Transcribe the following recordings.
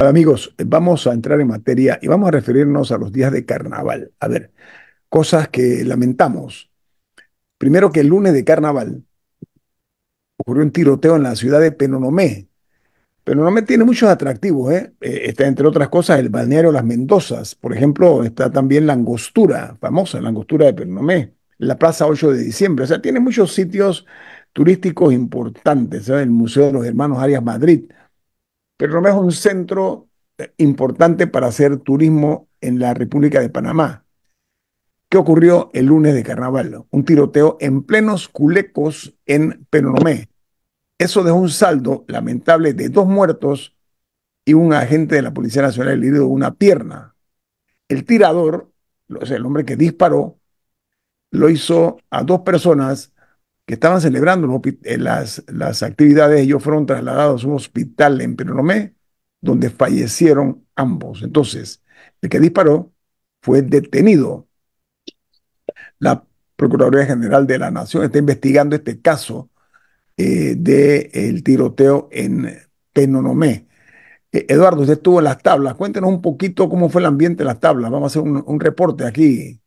Amigos, vamos a entrar en materia y vamos a referirnos a los días de carnaval. A ver, cosas que lamentamos. Primero que el lunes de carnaval ocurrió un tiroteo en la ciudad de Penonomé. Penonomé tiene muchos atractivos, ¿eh? Eh, está entre otras cosas el balneario Las Mendozas. Por ejemplo, está también la angostura, famosa la angostura de Penonomé, la Plaza 8 de diciembre. O sea, tiene muchos sitios turísticos importantes, el Museo de los Hermanos Arias Madrid. Penonomé es un centro eh, importante para hacer turismo en la República de Panamá. ¿Qué ocurrió el lunes de carnaval? Un tiroteo en plenos culecos en Penonomé. Eso dejó un saldo lamentable de dos muertos y un agente de la Policía Nacional herido de una pierna. El tirador, o sea, el hombre que disparó, lo hizo a dos personas que estaban celebrando las, las actividades. Ellos fueron trasladados a un hospital en Penonomé, donde fallecieron ambos. Entonces, el que disparó fue detenido la Procuraduría General de la Nación está investigando este caso eh, del tiroteo en Penonomé. Eh, Eduardo, usted estuvo en las tablas. Cuéntenos un poquito cómo fue el ambiente en las tablas. Vamos a hacer un, reporte aquí.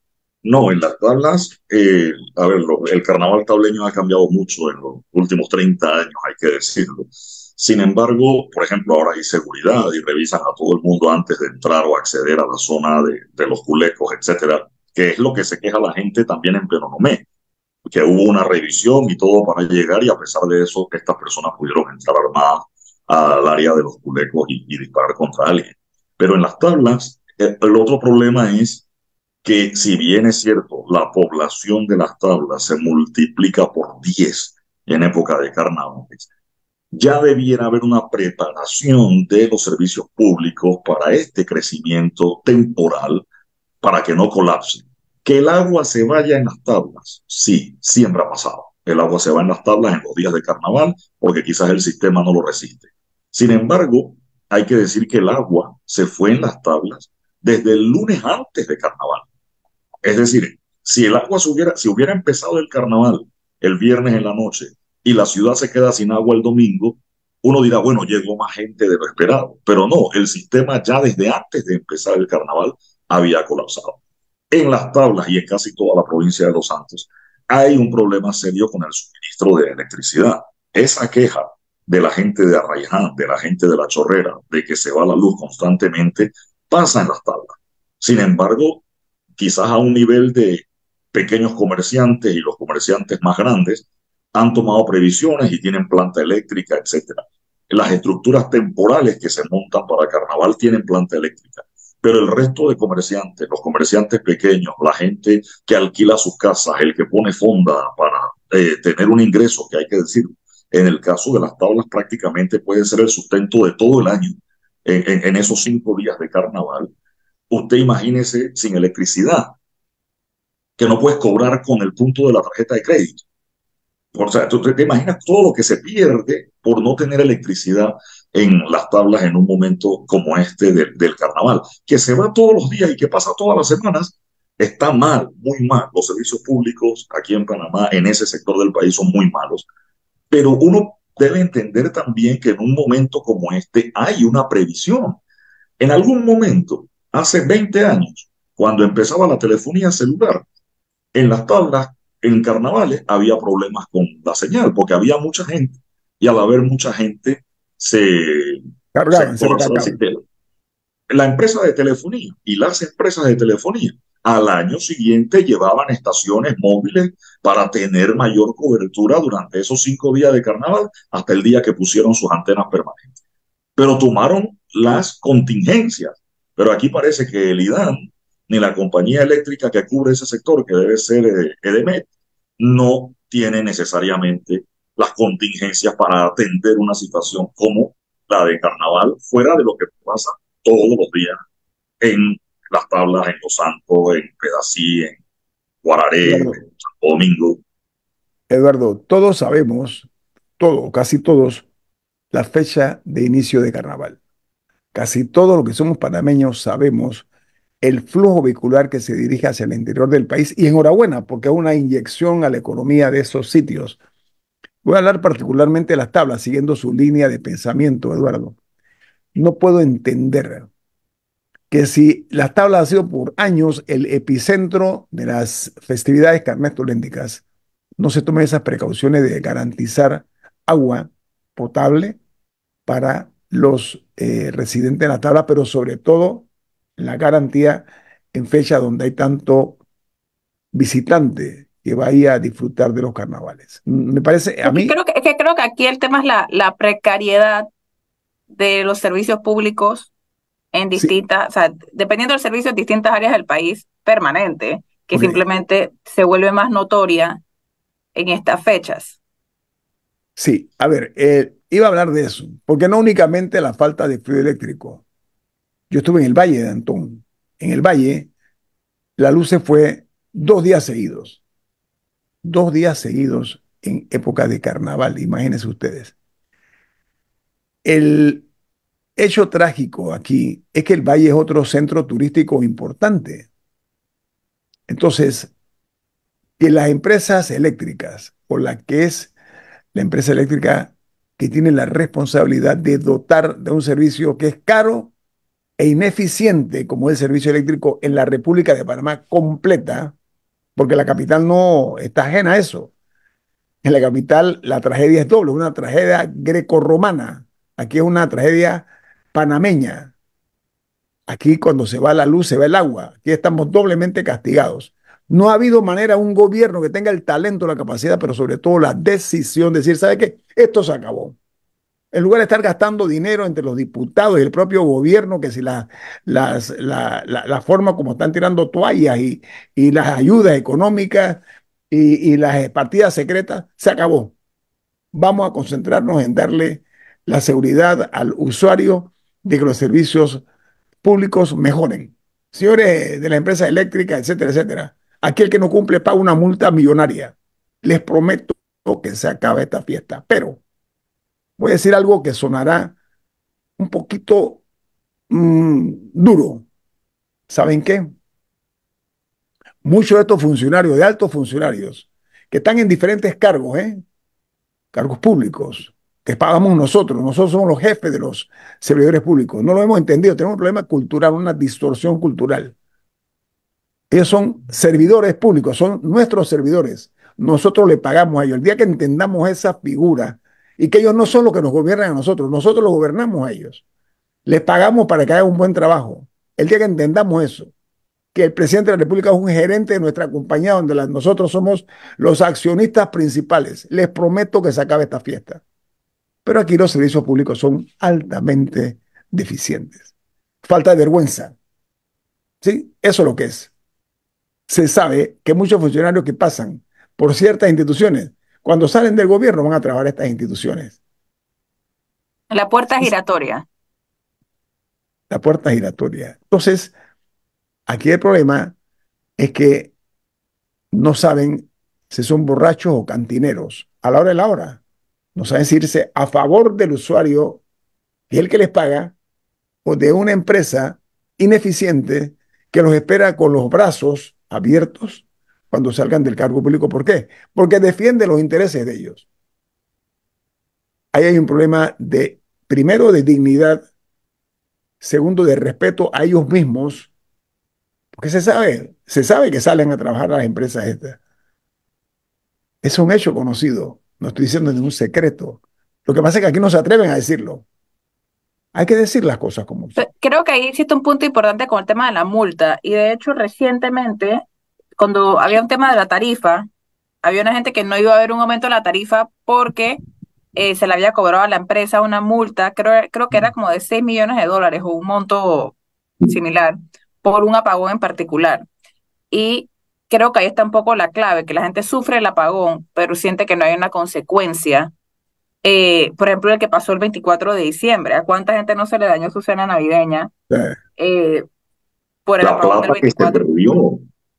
No, en las tablas, eh, a ver, el carnaval tableño ha cambiado mucho en los últimos 30 años, hay que decirlo. Sin embargo, por ejemplo, ahora hay seguridad y revisan a todo el mundo antes de entrar o acceder a la zona de, de los culecos, etcétera que es lo que se queja la gente también en Penonomé, que hubo una revisión y todo para llegar y a pesar de eso estas personas pudieron entrar armadas al área de los culecos y, disparar contra alguien. Pero en las tablas, el, el otro problema es que si bien es cierto, la población de las tablas se multiplica por 10 en época de carnavales, ya debiera haber una preparación de los servicios públicos para este crecimiento temporal para que no colapse. Que el agua se vaya en las tablas, sí, siempre ha pasado. El agua se va en las tablas en los días de carnaval porque quizás el sistema no lo resiste. Sin embargo, hay que decir que el agua se fue en las tablas desde el lunes antes de carnaval. Es decir, si el agua se hubiera, si hubiera empezado el carnaval el viernes en la noche y la ciudad se queda sin agua el domingo, uno dirá, bueno, llegó más gente de lo esperado. Pero no, el sistema ya desde antes de empezar el carnaval había colapsado. En las tablas y en casi toda la provincia de Los Santos hay un problema serio con el suministro de electricidad. Esa queja de la gente de Arraiján, de la gente de La Chorrera, de que se va la luz constantemente, pasa en las tablas. Sin embargo, quizás a un nivel de pequeños comerciantes y los comerciantes más grandes han tomado previsiones y tienen planta eléctrica, etc. Las estructuras temporales que se montan para carnaval tienen planta eléctrica pero el resto de comerciantes, los comerciantes pequeños, la gente que alquila sus casas, el que pone fonda para eh, tener un ingreso, que hay que decir, en el caso de las tablas prácticamente puede ser el sustento de todo el año en, en esos cinco días de carnaval. Usted imagínese sin electricidad, que no puedes cobrar con el punto de la tarjeta de crédito. O sea, tú te imaginas todo lo que se pierde por no tener electricidad en las tablas en un momento como este del carnaval, que se va todos los días y que pasa todas las semanas, está mal, muy mal. Los servicios públicos aquí en Panamá, en ese sector del país, son muy malos. Pero uno debe entender también que en un momento como este hay una previsión. En algún momento, hace 20 años, cuando empezaba la telefonía celular, en las tablas, en carnavales, había problemas con la señal, porque había mucha gente. Y al haber mucha gente, se, se, La empresa de telefonía y las empresas de telefonía al año siguiente llevaban estaciones móviles para tener mayor cobertura durante esos cinco días de carnaval hasta el día que pusieron sus antenas permanentes. Pero tomaron las contingencias. Pero aquí parece que el IDAN ni la compañía eléctrica que cubre ese sector, que debe ser eh, EDEMET, no tiene necesariamente las contingencias para atender una situación como la de carnaval, fuera de lo que pasa todos los días en las tablas, en Los Santos, en Pedací, en Guararé, en Santo Domingo. Eduardo, todos sabemos, todo, casi todos, la fecha de inicio de carnaval. Casi todos los que somos panameños sabemos el flujo vehicular que se dirige hacia el interior del país y enhorabuena porque es una inyección a la economía de esos sitios. Voy a hablar particularmente de las tablas, siguiendo su línea de pensamiento, Eduardo. no puedo entender que si las tablas han sido por años el epicentro de las festividades carnestoléndicas, no se tomen esas precauciones de garantizar agua potable para los eh, residentes de la tabla, pero sobre todo la garantía en fecha donde hay tanto visitante que vaya a disfrutar de los carnavales. Me parece, a mí... Creo que, creo que aquí el tema es la, la precariedad de los servicios públicos en distintas, o sea, dependiendo del servicio en distintas áreas del país, permanente, que simplemente se vuelve más notoria en estas fechas. Sí, a ver, eh, iba a hablar de eso, porque no únicamente la falta de fluido eléctrico. Yo estuve en el Valle de Antón. En el Valle, la luz se fue dos días seguidos. Dos días seguidos en época de carnaval, imagínense ustedes. El hecho trágico aquí es que el Valle es otro centro turístico importante. Entonces, que las empresas eléctricas, o la que es la empresa eléctrica que tiene la responsabilidad de dotar de un servicio que es caro e ineficiente como el servicio eléctrico en la República de Panamá completa, porque la capital no está ajena a eso. En la capital la tragedia es doble, una tragedia grecorromana. Aquí es una tragedia panameña. Aquí cuando se va la luz se va el agua. Aquí estamos doblemente castigados. No ha habido manera un gobierno que tenga el talento, la capacidad, pero sobre todo la decisión de decir, ¿sabe qué? Esto se acabó. En lugar de estar gastando dinero entre los diputados y el propio gobierno, que si la, las, la, la, forma como están tirando toallas y, y las ayudas económicas y, y las partidas secretas, se acabó. Vamos a concentrarnos en darle la seguridad al usuario de que los servicios públicos mejoren. Señores de la empresa eléctrica, etcétera, etcétera, aquel que no cumple paga una multa millonaria. Les prometo que se acabe esta fiesta. Pero voy a decir algo que sonará un poquito mmm, duro. ¿Saben qué? Muchos de estos funcionarios, de altos funcionarios, que están en diferentes cargos, ¿eh? cargos públicos, que pagamos nosotros. Nosotros somos los jefes de los servidores públicos. No lo hemos entendido. Tenemos un problema cultural, una distorsión cultural. Ellos son servidores públicos, son nuestros servidores. Nosotros le pagamos a ellos. El día que entendamos esa figura y que ellos no son los que nos gobiernan a nosotros, nosotros los gobernamos a ellos. Les pagamos para que hagan un buen trabajo. El día que entendamos eso, que el presidente de la República es un gerente de nuestra compañía, donde nosotros somos los accionistas principales, les prometo que se acabe esta fiesta. Pero aquí los servicios públicos son altamente deficientes. Falta de vergüenza. ¿Sí? Eso es lo que es. Se sabe que muchos funcionarios que pasan por ciertas instituciones, cuando salen del gobierno van a trabajar estas instituciones. La puerta giratoria. La puerta giratoria. Entonces, aquí el problema es que no saben si son borrachos o cantineros a la hora de la hora no saben si irse a favor del usuario y el que les paga o de una empresa ineficiente que los espera con los brazos abiertos cuando salgan del cargo público. ¿Por qué? Porque defiende los intereses de ellos. Ahí hay un problema de, primero, de dignidad, segundo, de respeto a ellos mismos, porque se sabe, se sabe que salen a trabajar las empresas estas. Es un hecho conocido. No estoy diciendo ningún secreto. Lo que pasa es que aquí no se atreven a decirlo. Hay que decir las cosas como son. Creo que ahí existe un punto importante con el tema de la multa. Y de hecho, recientemente, cuando había un tema de la tarifa, había una gente que no iba a haber un aumento de la tarifa porque eh, se le había cobrado a la empresa una multa, creo, creo que era como de 6 millones de dólares o un monto similar, por un apagón en particular. Y creo que ahí está un poco la clave, que la gente sufre el apagón, pero siente que no hay una consecuencia. Eh, por ejemplo, el que pasó el 24 de diciembre, ¿a cuánta gente no se le dañó su cena navideña? Eh, por el apagón del 24.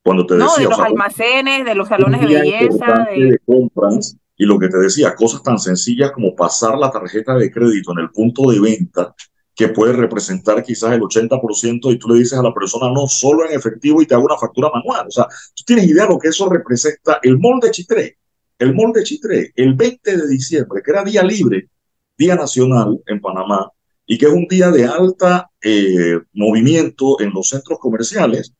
cuando te no, de los almacenes, de los salones de belleza, de... compras, y lo que te decía, cosas tan sencillas como pasar la tarjeta de crédito en el punto de venta que puede representar quizás el 80% y tú le dices a la persona no solo en efectivo y te hago una factura manual. O sea, tú tienes idea de lo que eso representa. El molde Chitré, el molde Chitré, el 20 de diciembre, que era día libre, día nacional en Panamá, y que es un día de alta eh, movimiento en los centros comerciales,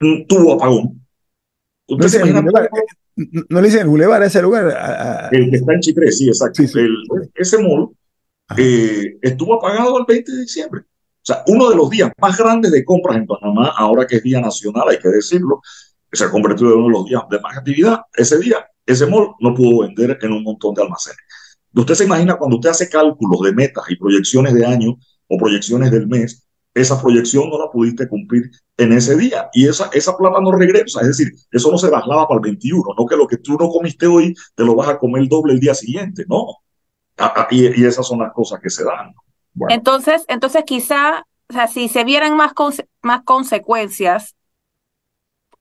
mm, tuvo apagón. No le dicen el Boulevard a ese lugar. El que está en Chitré, sí, exacto. ese mall eh, estuvo apagado el 20 de diciembre. O sea, uno de los días más grandes de compras en Panamá, ahora que es Día Nacional, hay que decirlo, se ha convertido en uno de los días de más actividad. Ese día, ese mall no pudo vender en un montón de almacenes. Usted se imagina cuando usted hace cálculos de metas y proyecciones de año o proyecciones del mes, esa proyección no la pudiste cumplir en ese día. Y esa, esa plata no regresa, es decir, eso no se traslada para el 21, no que lo que tú no comiste hoy te lo vas a comer doble el día siguiente, no. Y, esas son las cosas que se dan. Entonces, entonces quizá, o sea, si se vieran más, más consecuencias.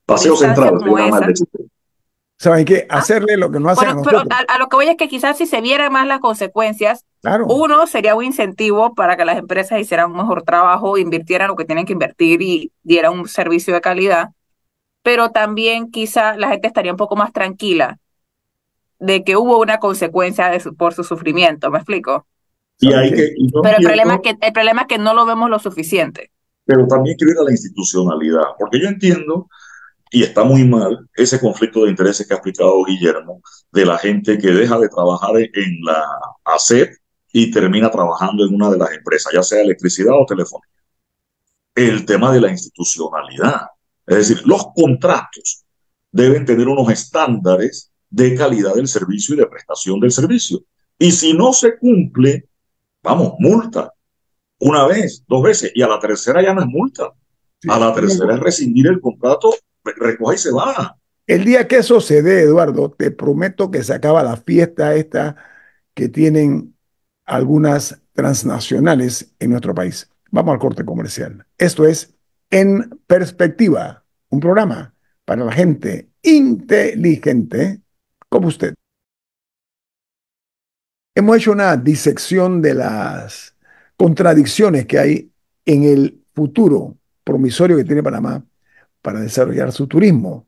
Paseo central, ¿Saben qué? Ah, Hacerle lo que no hacen Pero a, lo que voy es que quizás si se vieran más las consecuencias, uno sería un incentivo para que las empresas hicieran un mejor trabajo, invirtieran lo que tienen que invertir y dieran un servicio de calidad. Pero también quizá la gente estaría un poco más tranquila de que hubo una consecuencia por su sufrimiento, ¿me explico? Y hay que, pero el problema, es que, el problema es que no lo vemos lo suficiente. Pero también quiero ir a la institucionalidad, porque yo entiendo, y está muy mal, ese conflicto de intereses que ha explicado Guillermo, de la gente que deja de trabajar en la ACEP y termina trabajando en una de las empresas, ya sea electricidad o telefónica. El tema de la institucionalidad, es decir, los contratos deben tener unos estándares de calidad del servicio y de prestación del servicio. Y si no se cumple, vamos, multa. Una vez, dos veces, y a la tercera ya no es multa. a la tercera es rescindir el contrato, recoja y se va. El día que eso se dé, Eduardo, te prometo que se acaba la fiesta esta que tienen algunas transnacionales en nuestro país. Vamos al corte comercial. Esto es En Perspectiva, un programa para la gente inteligente como usted. Hemos hecho una disección de las contradicciones que hay en el futuro promisorio que tiene Panamá para desarrollar su turismo.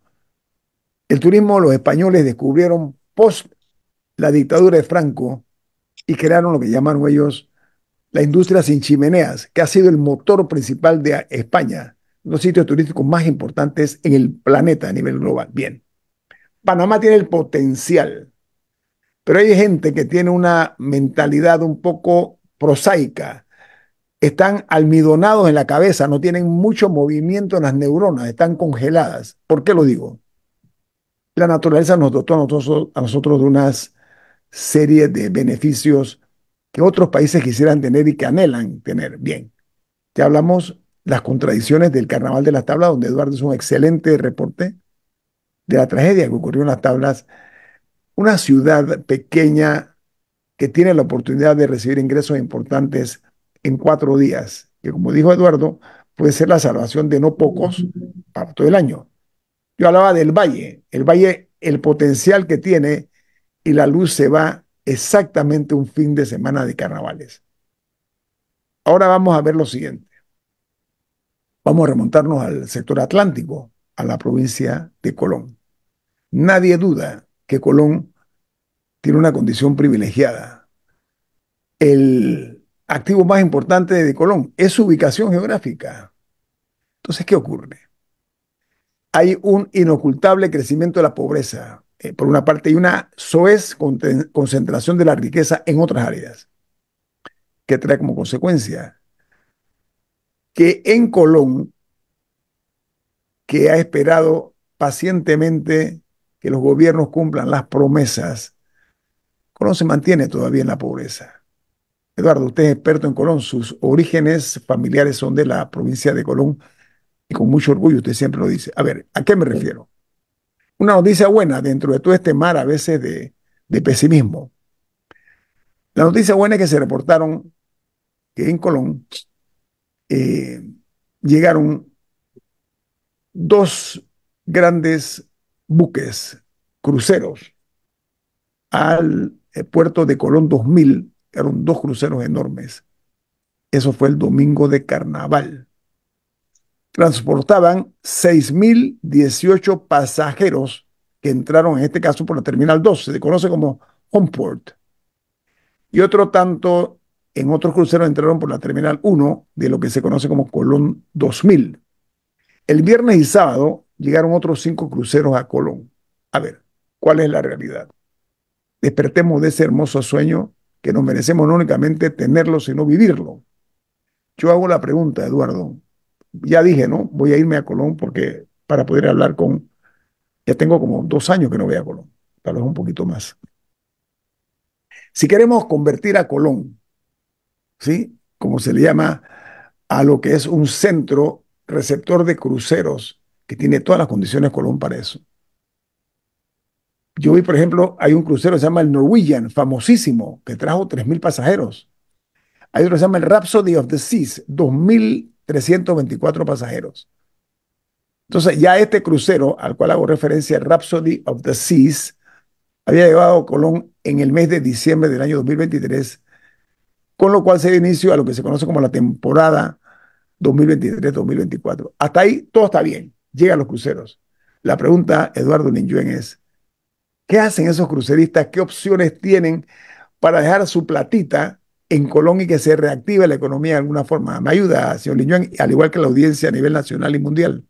El turismo los españoles descubrieron post la dictadura de Franco y crearon lo que llamaron ellos la industria sin chimeneas, que ha sido el motor principal de España, los sitios turísticos más importantes en el planeta a nivel global. Bien, Panamá tiene el potencial, pero hay gente que tiene una mentalidad un poco prosaica. Están almidonados en la cabeza, no tienen mucho movimiento en las neuronas, están congeladas. ¿Por qué lo digo? La naturaleza nos dotó a nosotros, de unas serie de beneficios que otros países quisieran tener y que anhelan tener. Bien, ya hablamos las contradicciones del Carnaval de las Tablas, donde Eduardo es un excelente reporte de la tragedia que ocurrió en las tablas, una ciudad pequeña que tiene la oportunidad de recibir ingresos importantes en cuatro días, que como dijo Eduardo, puede ser la salvación de no pocos para todo el año. Yo hablaba del valle, el valle, el potencial que tiene y la luz se va exactamente un fin de semana de carnavales. Ahora vamos a ver lo siguiente. Vamos a remontarnos al sector atlántico, a la provincia de Colón. Nadie duda que Colón tiene una condición privilegiada. El activo más importante de Colón es su ubicación geográfica. Entonces, ¿qué ocurre? Hay un inocultable crecimiento de la pobreza, eh, por una parte, y una soez concentración de la riqueza en otras áreas, que trae como consecuencia que en Colón, que ha esperado pacientemente que los gobiernos cumplan las promesas, Colón se mantiene todavía en la pobreza. Eduardo, usted es experto en Colón, sus orígenes familiares son de la provincia de Colón y con mucho orgullo usted siempre lo dice. A ver, ¿a qué me refiero? Una noticia buena dentro de todo este mar a veces de, pesimismo. La noticia buena es que se reportaron que en Colón eh, llegaron dos grandes buques, cruceros, al eh, puerto de Colón 2000. Eran dos cruceros enormes. Eso fue el domingo de carnaval. Transportaban 6.018 pasajeros que entraron en este caso por la Terminal 2, se conoce como Homeport. Y otro tanto en otros cruceros entraron por la Terminal 1 de lo que se conoce como Colón 2000. El viernes y sábado llegaron otros cinco cruceros a Colón. A ver, ¿cuál es la realidad? Despertemos de ese hermoso sueño que nos merecemos no únicamente tenerlo, sino vivirlo. Yo hago la pregunta, Eduardo. Ya dije, ¿no? Voy a irme a Colón porque para poder hablar con... Ya tengo como dos años que no voy a Colón, tal vez un poquito más. Si queremos convertir a Colón, ¿sí? Como se le llama, a lo que es un centro receptor de cruceros que tiene todas las condiciones Colón para eso. Yo vi, por ejemplo, hay un crucero que se llama el Norwegian, famosísimo, que trajo 3.000 pasajeros. Hay otro que se llama el Rhapsody of the Seas, 2.324 pasajeros. Entonces, ya este crucero al cual hago referencia, Rhapsody of the Seas, había llegado a Colón en el mes de diciembre del año 2023, con lo cual se dio inicio a lo que se conoce como la temporada 2023-2024. Hasta ahí todo está bien, llegan los cruceros. La pregunta, Eduardo Ninyuen, es, ¿qué hacen esos cruceristas? ¿Qué opciones tienen para dejar su platita en Colón y que se reactive la economía de alguna forma? Me ayuda, señor Ninyuen, al igual que la audiencia a nivel nacional y mundial.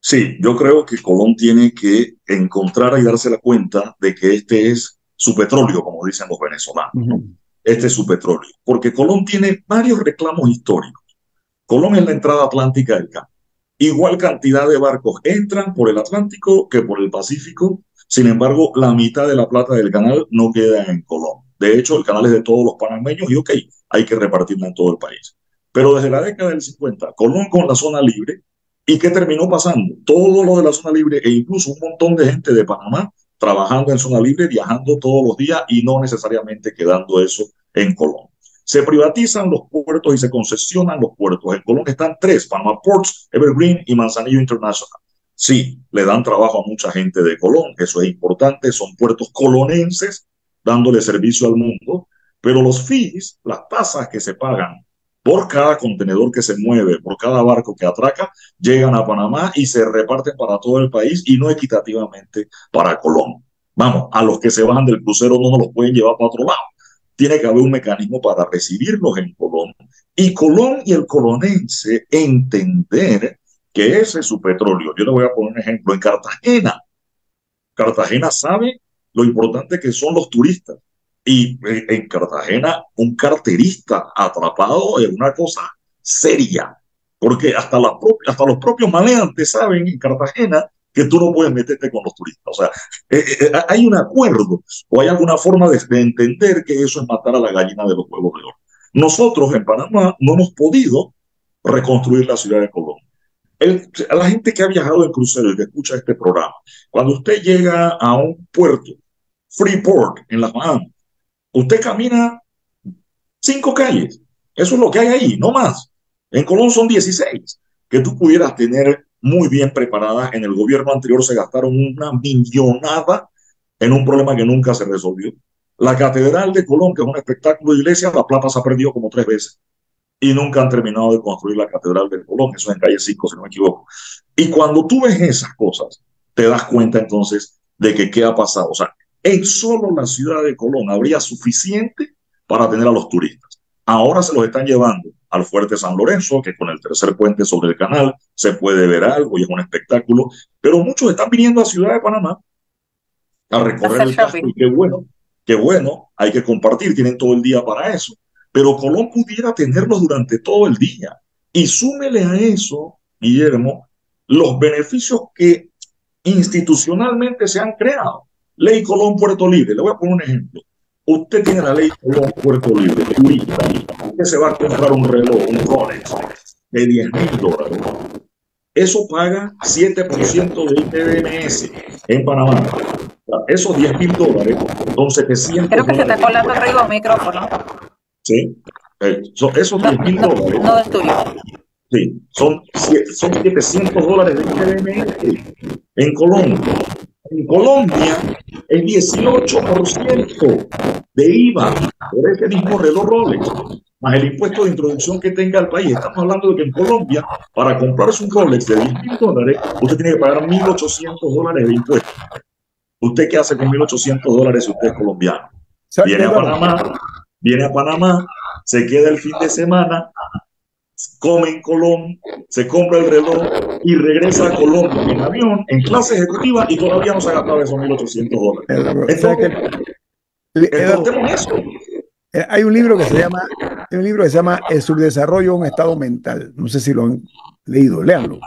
Sí, yo creo que Colón tiene que encontrar y darse la cuenta de que este es su petróleo, como dicen los venezolanos. Este es su petróleo, porque Colón tiene varios reclamos históricos. Colón es la entrada atlántica del canal. Igual cantidad de barcos entran por el Atlántico que por el Pacífico. Sin embargo, la mitad de la plata del canal no queda en Colón. De hecho, el canal es de todos los panameños y ok, hay que repartirla en todo el país. Pero desde la década del 50, Colón con la zona libre, ¿y qué terminó pasando? Todo lo de la zona libre e incluso un montón de gente de Panamá trabajando en zona libre, viajando todos los días y no necesariamente quedando eso en Colón. Se privatizan los puertos y se concesionan los puertos. En Colón están tres, Panama Ports, Evergreen y Manzanillo International. Sí, le dan trabajo a mucha gente de Colón, eso es importante, son puertos colonenses dándole servicio al mundo, pero los fees, las tasas que se pagan por cada contenedor que se mueve, por cada barco que atraca, llegan a Panamá y se reparten para todo el país y no equitativamente para Colón. Vamos, a los que se bajan del crucero no nos los pueden llevar para otro lado tiene que haber un mecanismo para recibirlos en Colón y Colón y el colonense entender que ese es su petróleo. Yo le voy a poner un ejemplo. En Cartagena, Cartagena sabe lo importante que son los turistas. Y en Cartagena, un carterista atrapado es una cosa seria, porque hasta, los propios maleantes saben en Cartagena que tú no puedes meterte con los turistas. O sea, eh, eh, eh, hay un acuerdo o hay alguna forma de, entender que eso es matar a la gallina de los huevos de oro. Nosotros en Panamá no hemos podido reconstruir la ciudad de Colón. A la gente que ha viajado en crucero y que escucha este programa, cuando usted llega a un puerto, Freeport, en Las Bahamas, usted camina cinco calles. Eso es lo que hay ahí, no más. En Colón son 16 que tú pudieras tener muy bien preparadas. En el gobierno anterior se gastaron una millonada en un problema que nunca se resolvió. La Catedral de Colón, que es un espectáculo de iglesia, la plata se ha perdido como tres veces y nunca han terminado de construir la Catedral de Colón. Eso es en calle 5, si no me equivoco. Y cuando tú ves esas cosas, te das cuenta entonces de que qué ha pasado. O sea, en solo la ciudad de Colón habría suficiente para tener a los turistas. Ahora se los están llevando al Fuerte San Lorenzo, que con el tercer puente sobre el canal se puede ver algo y es un espectáculo, pero muchos están viniendo a Ciudad de Panamá a recorrer el casco y qué bueno, qué bueno, hay que compartir, tienen todo el día para eso, pero Colón pudiera tenerlos durante todo el día y súmele a eso, Guillermo, los beneficios que institucionalmente se han creado. Ley Colón Puerto Libre, le voy a poner un ejemplo. Usted tiene la ley Colón Puerto Libre, usted se va a comprar un reloj, un Rolex de 10 mil dólares. Eso paga 7% de ITBMS en Panamá. Esos 10 mil dólares son 700 Creo que se está colando arriba el micrófono. Sí. Eh, esos 10 mil dólares. No es tuyo. Sí, son, son 700 dólares de en Colombia. En Colombia, el 18% de IVA por ese mismo reloj Rolex, más el impuesto de introducción que tenga el país. Estamos hablando de que en Colombia, para comprarse un Rolex de 10 mil dólares, usted tiene que pagar 1.800 dólares de impuestos. ¿Usted qué hace con 1.800 dólares si usted es colombiano? Viene a Panamá, viene a Panamá, se queda el fin de semana, come en Colón, se compra el reloj y regresa a Colón en avión, en clase ejecutiva y todavía no se ha gastado esos 1.800 dólares. Entonces, eso. Eh, hay un libro que se llama, un libro que se llama El subdesarrollo de un estado mental. No sé si lo han leído, léanlo.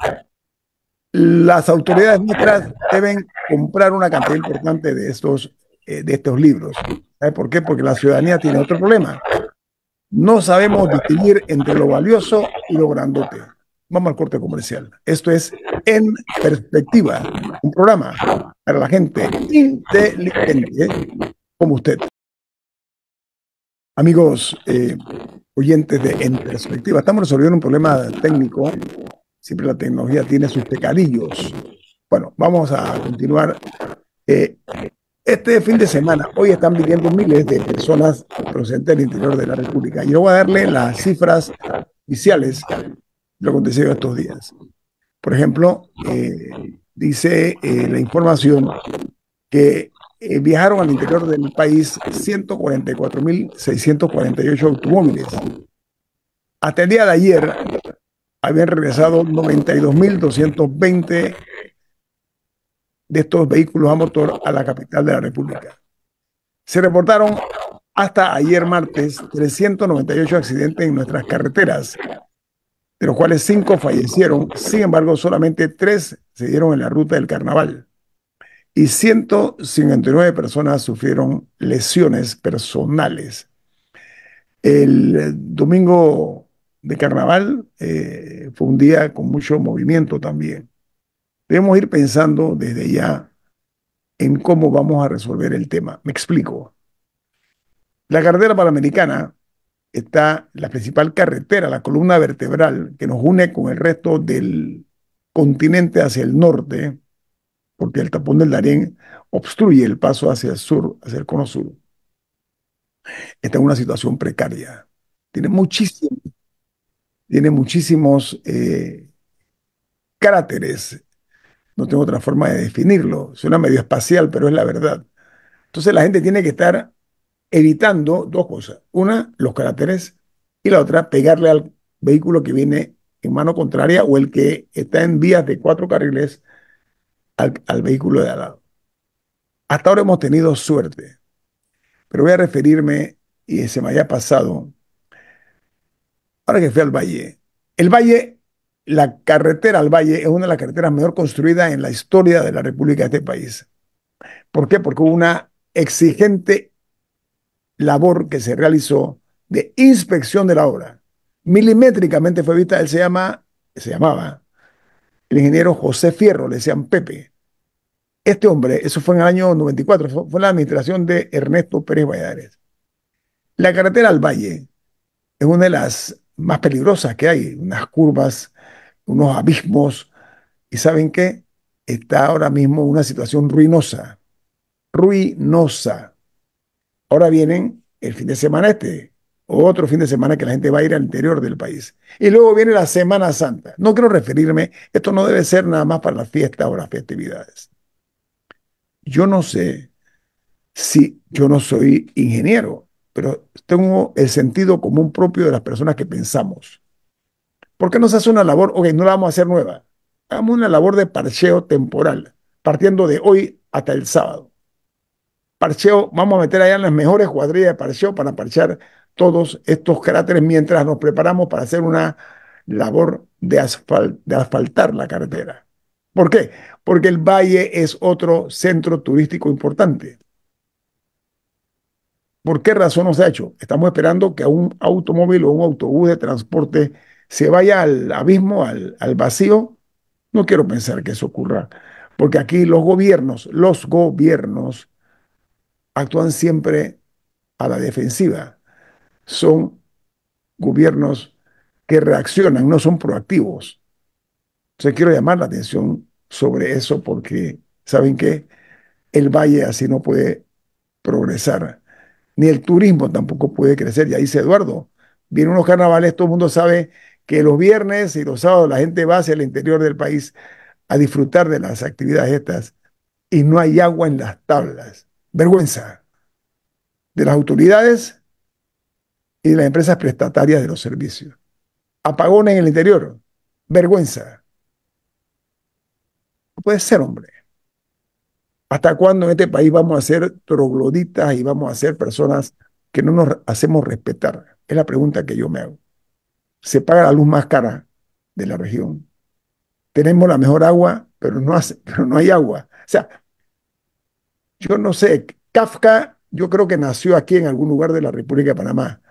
Las autoridades nuestras deben comprar una cantidad importante de estos, eh, de estos libros. ¿Sabe por qué? Porque la ciudadanía tiene otro problema. No sabemos distinguir entre lo valioso y lo grandote. Vamos al corte comercial. Esto es En Perspectiva, un programa para la gente inteligente como usted. Amigos eh, oyentes de En Perspectiva, estamos resolviendo un problema técnico. Siempre la tecnología tiene sus pecadillos. Bueno, vamos a continuar. Eh, este fin de semana, hoy están viviendo miles de personas procedentes del interior de la República. Y yo voy a darle las cifras oficiales de lo acontecido estos días. Por ejemplo, eh, dice la información que eh, viajaron al interior del país 144.648 automóviles. Hasta el día de ayer habían regresado 92.220 de estos vehículos a motor a la capital de la República. Se reportaron hasta ayer martes 398 accidentes en nuestras carreteras, de los cuales cinco fallecieron. Sin embargo, solamente tres se dieron en la ruta del carnaval y 159 personas sufrieron lesiones personales. El domingo de carnaval eh, fue un día con mucho movimiento también. Debemos ir pensando desde ya en cómo vamos a resolver el tema. Me explico. La carretera panamericana está la principal carretera, la columna vertebral que nos une con el resto del continente hacia el norte, porque el tapón del Darién obstruye el paso hacia el sur, hacia el cono sur. Está en una situación precaria. Tiene muchísimos, tiene muchísimos eh, cráteres. No tengo otra forma de definirlo. Suena medio espacial, pero es la verdad. Entonces la gente tiene que estar evitando dos cosas. Una, los cráteres, y la otra, pegarle al vehículo que viene en mano contraria o el que está en vías de cuatro carriles al, vehículo de al lado. Hasta ahora hemos tenido suerte, pero voy a referirme, y se me haya pasado, ahora que fui al valle. El valle, la carretera al valle es una de las carreteras mejor construidas en la historia de la República de este país. ¿Por qué? Porque hubo una exigente labor que se realizó de inspección de la obra. Milimétricamente fue vista, él se llama, se llamaba el ingeniero José Fierro, le decían Pepe. Este hombre, eso fue en el año 94, fue la administración de Ernesto Pérez Valladares. La carretera al valle es una de las más peligrosas que hay, unas curvas, unos abismos, y ¿saben qué? Está ahora mismo una situación ruinosa, ruinosa. Ahora vienen el fin de semana este, otro fin de semana que la gente va a ir al interior del país. Y luego viene la Semana Santa. No quiero referirme, esto no debe ser nada más para las fiestas o las festividades. Yo no sé si yo no soy ingeniero, pero tengo el sentido común propio de las personas que pensamos. ¿Por qué no se hace una labor? Ok, no la vamos a hacer nueva. Hagamos una labor de parcheo temporal, partiendo de hoy hasta el sábado. Parcheo, vamos a meter allá en las mejores cuadrillas de parcheo para parchear todos estos cráteres mientras nos preparamos para hacer una labor de, de asfaltar la carretera. ¿Por qué? Porque el valle es otro centro turístico importante. ¿Por qué razón no se ha hecho? Estamos esperando que un automóvil o un autobús de transporte se vaya al abismo, al, al vacío. No quiero pensar que eso ocurra, porque aquí los gobiernos, los gobiernos actúan siempre a la defensiva son gobiernos que reaccionan, no son proactivos. Entonces quiero llamar la atención sobre eso porque, ¿saben qué? El valle así no puede progresar, ni el turismo tampoco puede crecer. Ya dice Eduardo, vienen unos carnavales, todo el mundo sabe que los viernes y los sábados la gente va hacia el interior del país a disfrutar de las actividades estas y no hay agua en las tablas. Vergüenza de las autoridades y las empresas prestatarias de los servicios. Apagones en el interior, vergüenza. No puede ser, hombre. ¿Hasta cuándo en este país vamos a ser trogloditas y vamos a ser personas que no nos hacemos respetar? Es la pregunta que yo me hago. Se paga la luz más cara de la región. Tenemos la mejor agua, pero no, hace, pero no hay agua. O sea, yo no sé, Kafka yo creo que nació aquí en algún lugar de la República de Panamá.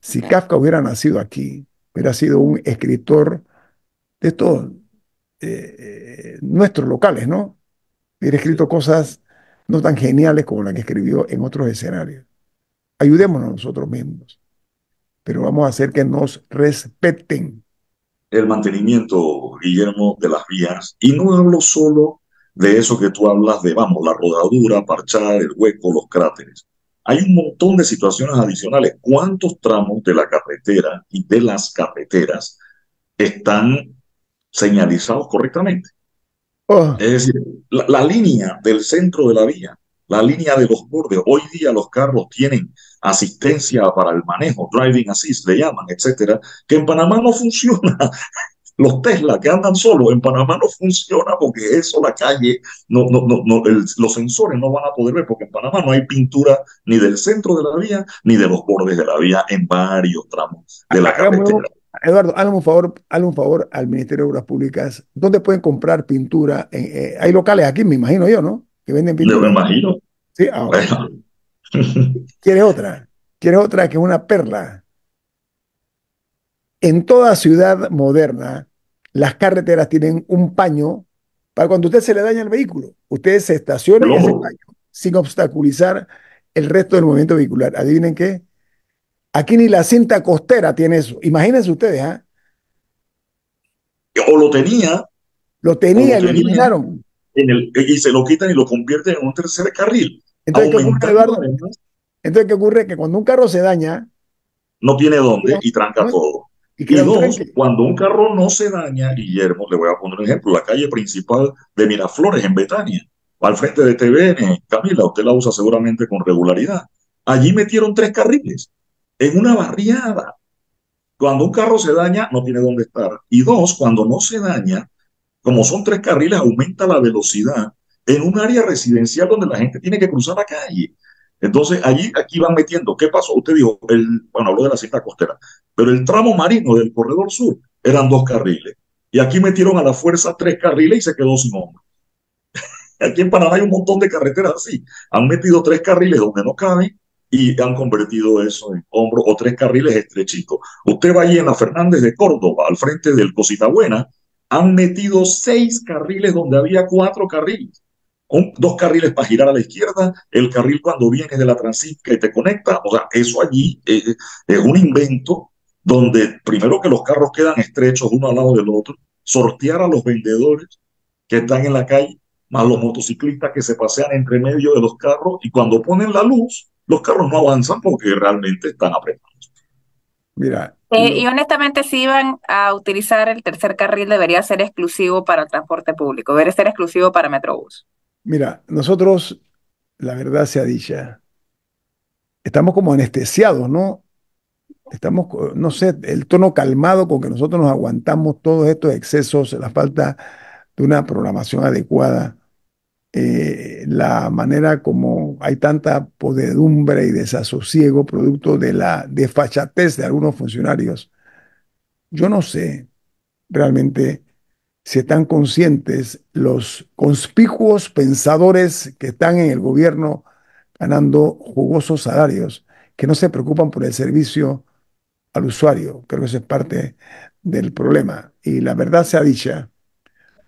Si Kafka hubiera nacido aquí, hubiera sido un escritor de estos eh, eh, nuestros locales, ¿no? Hubiera escrito cosas no tan geniales como las que escribió en otros escenarios. Ayudémonos nosotros mismos, pero vamos a hacer que nos respeten. El mantenimiento, Guillermo, de las vías, y no hablo solo de eso que tú hablas de, vamos, la rodadura, parchar, el hueco, los cráteres. Hay un montón de situaciones adicionales. ¿Cuántos tramos de la carretera y de las carreteras están señalizados correctamente? Oh. Es decir, la, la, línea del centro de la vía, la línea de los bordes. Hoy día los carros tienen asistencia para el manejo, driving assist, le llaman, etcétera, que en Panamá no funciona. Los Tesla que andan solos en Panamá no funciona porque eso la calle, no, no, no, los sensores no van a poder ver porque en Panamá no hay pintura ni del centro de la vía ni de los bordes de la vía en varios tramos de la carretera. Eduardo, hazme un favor, hazme un favor al Ministerio de Obras Públicas. ¿Dónde pueden comprar pintura? Eh, hay locales aquí, me imagino yo, ¿no? Que venden pintura. Yo me imagino. Sí, ahora. ¿Quieres otra? ¿Quieres otra que es una perla? En toda ciudad moderna, las carreteras tienen un paño para cuando usted se le daña el vehículo. Usted se estaciona en ese paño sin obstaculizar el resto del movimiento vehicular. ¿Adivinen qué? Aquí ni la cinta costera tiene eso. Imagínense ustedes, ¿ah? O lo tenía. Lo tenía y lo eliminaron. En el, y se lo quitan y lo convierten en un tercer carril. Entonces, ¿qué ocurre, Eduardo? Entonces, ¿qué ocurre? Que cuando un carro se daña... No tiene dónde y tranca todo. Y, dos, cuando un carro no se daña, Guillermo, le voy a poner un ejemplo, la calle principal de Miraflores en Betania, al frente de TVN, Camila, usted la usa seguramente con regularidad. Allí metieron tres carriles en una barriada. Cuando un carro se daña, no tiene dónde estar. Y dos, cuando no se daña, como son tres carriles, aumenta la velocidad en un área residencial donde la gente tiene que cruzar la calle. Entonces, allí, aquí van metiendo, ¿qué pasó? Usted dijo, el, bueno, habló de la cinta costera, pero el tramo marino del corredor sur eran dos carriles. Y aquí metieron a la fuerza tres carriles y se quedó sin hombro. aquí en Panamá hay un montón de carreteras así. Han metido tres carriles donde no caben y han convertido eso en hombro o tres carriles estrechitos. Usted va allí en la Fernández de Córdoba, al frente del Cosita Buena, han metido seis carriles donde había cuatro carriles dos carriles para girar a la izquierda, el carril cuando vienes de la transísmica y te conecta, o sea, eso allí eh, es un invento donde primero que los carros quedan estrechos uno al lado del otro, sortear a los vendedores que están en la calle, más los motociclistas que se pasean entre medio de los carros y cuando ponen la luz, los carros no avanzan porque realmente están apretados. Mira. Eh, y honestamente, si iban a utilizar el tercer carril, debería ser exclusivo para el transporte público, debería ser exclusivo para Metrobús. Mira, nosotros, la verdad sea dicha, estamos como anestesiados, ¿no? Estamos, no sé, el tono calmado con que nosotros nos aguantamos todos estos excesos, la falta de una programación adecuada, eh, la manera como hay tanta podedumbre y desasosiego producto de la desfachatez de algunos funcionarios. Yo no sé realmente si están conscientes los conspicuos pensadores que están en el gobierno ganando jugosos salarios, que no se preocupan por el servicio al usuario. Creo que eso es parte del problema. Y la verdad sea dicha,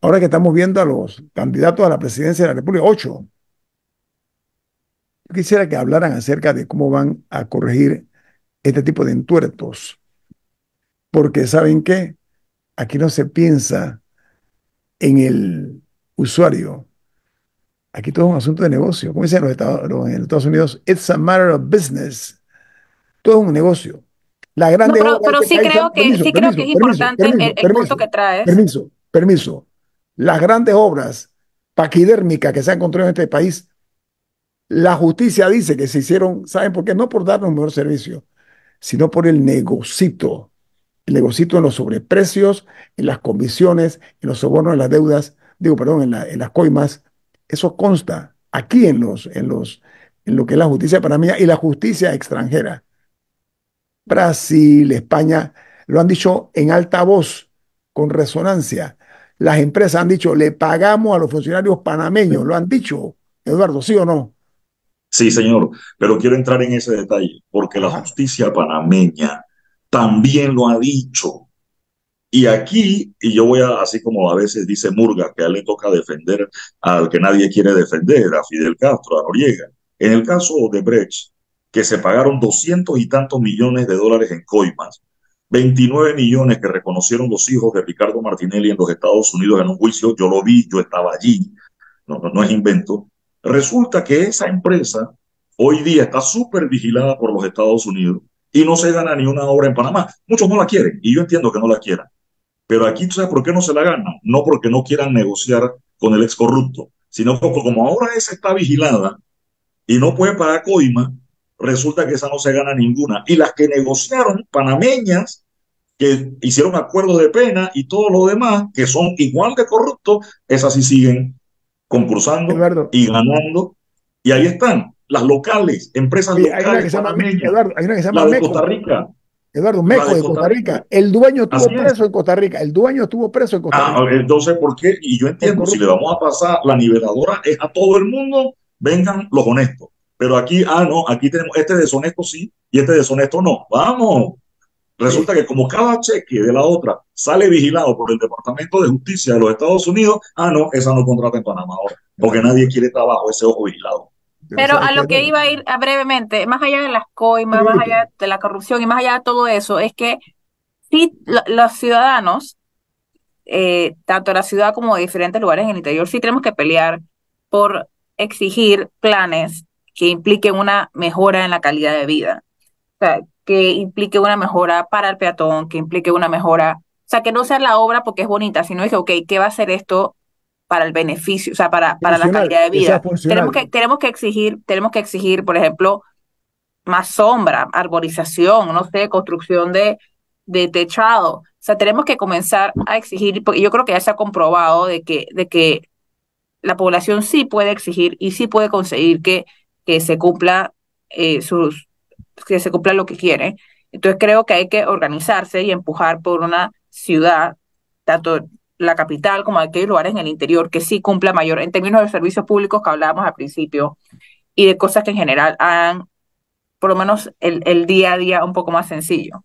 ahora que estamos viendo a los candidatos a la presidencia de la República, ocho, yo quisiera que hablaran acerca de cómo van a corregir este tipo de entuertos. Porque ¿saben qué? Aquí no se piensa en el usuario. Aquí todo es un asunto de negocio. Como dicen los Estados, en los Estados Unidos, it's a matter of business. Todo es un negocio. La grande pero, pero sí, creo, que, sí creo que es importante el, punto que traes. Permiso, permiso. Las grandes obras paquidérmicas que se han encontrado en este país, la justicia dice que se hicieron, ¿saben por qué? No por darnos un mejor servicio, sino por el negocito. El negocito en los sobreprecios, en las comisiones, en los sobornos de las deudas, digo, perdón, en, en las coimas. Eso consta aquí en, los, en, los, en lo que es la justicia panameña y la justicia extranjera. Brasil, España, lo han dicho en alta voz, con resonancia. Las empresas han dicho, le pagamos a los funcionarios panameños, lo han dicho, Eduardo, ¿sí o no? Sí, señor, pero quiero entrar en ese detalle, porque la justicia panameña también lo ha dicho. Y aquí, y yo voy a, así como a veces dice Murga, que a él le toca defender al que nadie quiere defender, a Fidel Castro, a Noriega. En el caso de Brecht, que se pagaron doscientos y tantos millones de dólares en coimas, 29 millones que reconocieron los hijos de Ricardo Martinelli en los Estados Unidos en un juicio, yo lo vi, yo estaba allí, no, no, es invento. Resulta que esa empresa hoy día está súper vigilada por los Estados Unidos y no se gana ni una obra en Panamá. Muchos no la quieren y yo entiendo que no la quieran. Pero aquí, ¿tú sabes por qué no se la ganan? No porque no quieran negociar con el ex corrupto, sino porque como ahora esa está vigilada y no puede pagar coima, resulta que esa no se gana ninguna. Y las que negociaron, panameñas, que hicieron acuerdos de pena y todo lo demás, que son igual de corruptos, esas sí siguen concursando y ganando. Y ahí están, las locales, empresas locales. Hay una que se llama, Eduardo, hay una que se llama de Costa Rica. Eduardo, Meco de Costa Rica. El dueño estuvo preso en Costa Rica. El dueño estuvo preso en Costa ah, Rica. Ah, entonces, ¿por qué? Y yo entiendo, si le vamos a pasar la niveladora es a todo el mundo, vengan los honestos. Pero aquí, ah, no, aquí tenemos este deshonesto sí y este deshonesto no. Vamos. Resulta que como cada cheque de la otra sale vigilado por el Departamento de Justicia de los Estados Unidos, ah, no, esa no contrata en Panamá ahora, porque nadie quiere estar bajo ese ojo vigilado. Pero a lo que iba a ir brevemente, más allá de las coimas, más allá de la corrupción y más allá de todo eso, es que sí, los ciudadanos, eh, tanto en la ciudad como en diferentes lugares en el interior, sí tenemos que pelear por exigir planes que impliquen una mejora en la calidad de vida. O sea, que implique una mejora para el peatón, que implique una mejora, o sea, que no sea la obra porque es bonita, sino es, ok, ¿qué va a hacer esto para el beneficio, o sea, para, para la calidad de vida? Tenemos que, tenemos que exigir, tenemos que exigir, por ejemplo, más sombra, arborización, no sé, construcción de, de techado. O sea, tenemos que comenzar a exigir, porque yo creo que ya se ha comprobado de que, de que la población sí puede exigir y sí puede conseguir que que se cumpla eh, sus, que se cumpla lo que quiere. Entonces creo que hay que organizarse y empujar por una ciudad, tanto la capital como aquellos lugares en el interior, que sí cumpla mayor en términos de servicios públicos que hablábamos al principio y de cosas que en general hagan por lo menos el, el día a día un poco más sencillo.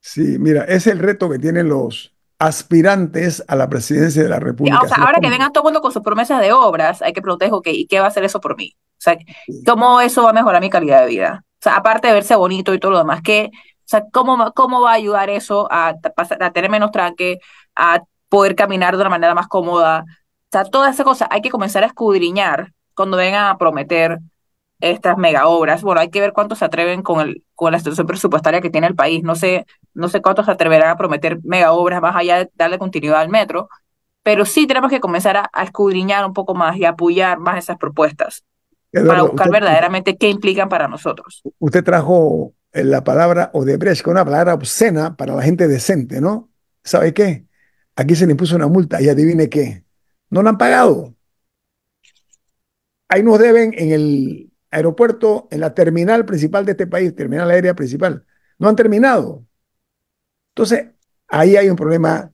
Sí, mira, es el reto que tienen los, aspirantes a la presidencia de la República. O sea, ahora que vengan todo el mundo con sus promesas de obras, hay que preguntar, ok, ¿y qué va a hacer eso por mí? O sea, ¿cómo eso va a mejorar mi calidad de vida? O sea, aparte de verse bonito y todo lo demás, ¿qué, o sea, ¿cómo, cómo va a ayudar eso a, a tener menos tranque, a poder caminar de una manera más cómoda? O sea, todas esas cosas hay que comenzar a escudriñar cuando vengan a prometer estas mega obras. Bueno, hay que ver cuántos se atreven con, el, con la situación presupuestaria que tiene el país. No sé, no sé cuántos se atreverán a prometer mega obras más allá de darle continuidad al metro, pero sí tenemos que comenzar a, escudriñar un poco más y apoyar más esas propuestas para buscar verdaderamente qué implican para nosotros. Usted trajo la palabra Odebrecht, que es una palabra obscena para la gente decente, ¿no? ¿Sabe qué? Aquí se le impuso una multa y adivine qué. No la han pagado. Ahí nos deben en el aeropuerto, en la terminal principal de este país, terminal aérea principal. No han terminado. Entonces, ahí hay un problema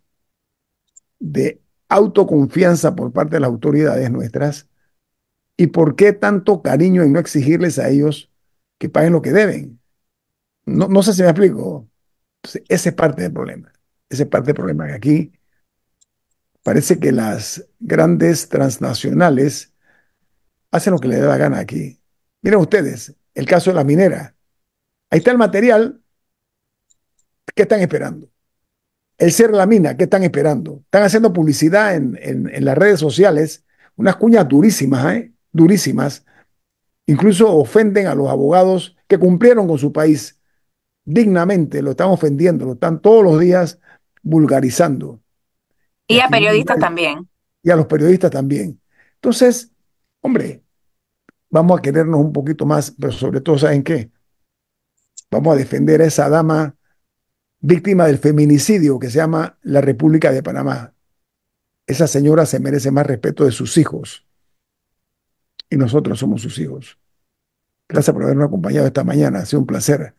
de autoconfianza por parte de las autoridades nuestras. ¿Y por qué tanto cariño en no exigirles a ellos que paguen lo que deben? No, no sé si me explico. Entonces, ese es parte del problema. Ese es parte del problema. Que aquí parece que las grandes transnacionales hacen lo que les da la gana aquí. Miren ustedes, el caso de la minera. Ahí está el material. ¿Qué están esperando? El ser la mina, ¿qué están esperando? Están haciendo publicidad en, en, las redes sociales, unas cuñas durísimas, ¿eh? Durísimas. Incluso ofenden a los abogados que cumplieron con su país dignamente, lo están ofendiendo, lo están todos los días vulgarizando. Y a periodistas también. Y a los periodistas también. Entonces, hombre, vamos a querernos un poquito más, pero sobre todo, ¿saben qué? Vamos a defender a esa dama víctima del feminicidio que se llama la República de Panamá. Esa señora se merece más respeto de sus hijos. Y nosotros somos sus hijos. Gracias por habernos acompañado esta mañana. Ha sido un placer.